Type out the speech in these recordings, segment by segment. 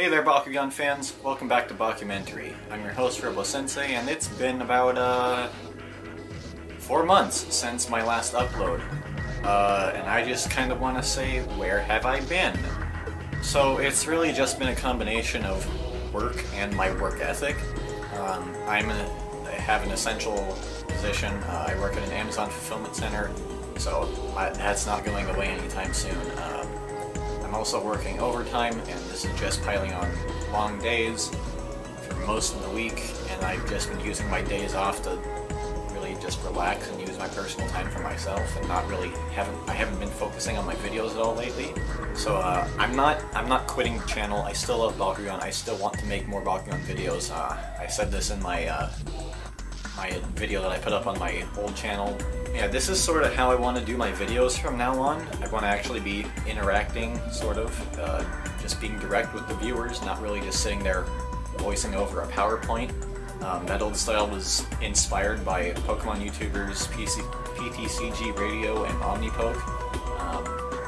Hey there Bakugan fans, welcome back to Bakumentary. I'm your host Robo Sensei and it's been about uh four months since my last upload. Uh, and I just kind of want to say, where have I been? So it's really just been a combination of work and my work ethic. Um, I'm a, I have an essential position. Uh, I work at an Amazon fulfillment center, so I, that's not going away anytime soon. Um, I'm also working overtime, and this is just piling on long days for most of the week, and I've just been using my days off to really just relax and use my personal time for myself, and not really haven't I haven't been focusing on my videos at all lately. So uh, I'm not I'm not quitting the channel. I still love Bakugan. I still want to make more Bakugan videos. Uh, I said this in my uh, my video that I put up on my old channel. Yeah, this is sort of how I want to do my videos from now on. I want to actually be interacting, sort of, uh, just being direct with the viewers, not really just sitting there voicing over a PowerPoint. Um, Metal Style was inspired by Pokemon YouTubers PC, PTCG Radio and Omnipoke. Um,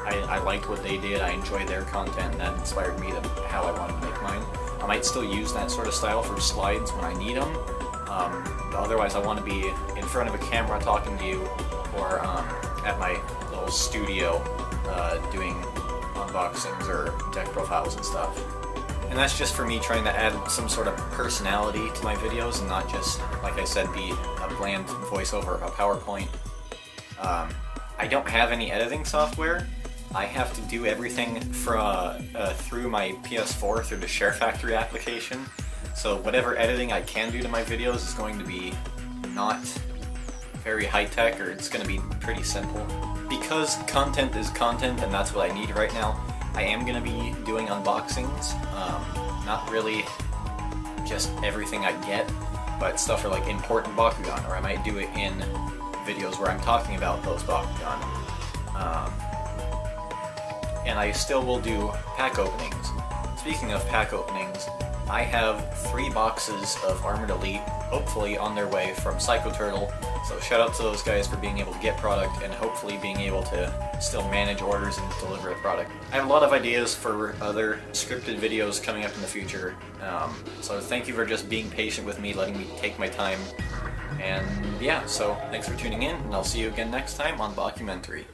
I, I liked what they did, I enjoyed their content, and that inspired me to how I wanted to make mine. I might still use that sort of style for slides when I need them, um, otherwise, I want to be in front of a camera talking to you, or um, at my little studio uh, doing unboxings or deck profiles and stuff. And that's just for me trying to add some sort of personality to my videos and not just, like I said, be a bland voiceover, a PowerPoint. Um, I don't have any editing software. I have to do everything for, uh, uh, through my PS4 through the Share Factory application. So whatever editing I can do to my videos is going to be not very high-tech or it's going to be pretty simple. Because content is content and that's what I need right now, I am going to be doing unboxings. Um, not really just everything I get, but stuff for like important Bakugan, or I might do it in videos where I'm talking about those Bakugan. Um, and I still will do pack openings. Speaking of pack openings, I have three boxes of Armored Elite, hopefully on their way from Psycho Turtle. So shout out to those guys for being able to get product and hopefully being able to still manage orders and deliver a product. I have a lot of ideas for other scripted videos coming up in the future. Um, so thank you for just being patient with me, letting me take my time. And yeah, so thanks for tuning in, and I'll see you again next time on Bakumentary.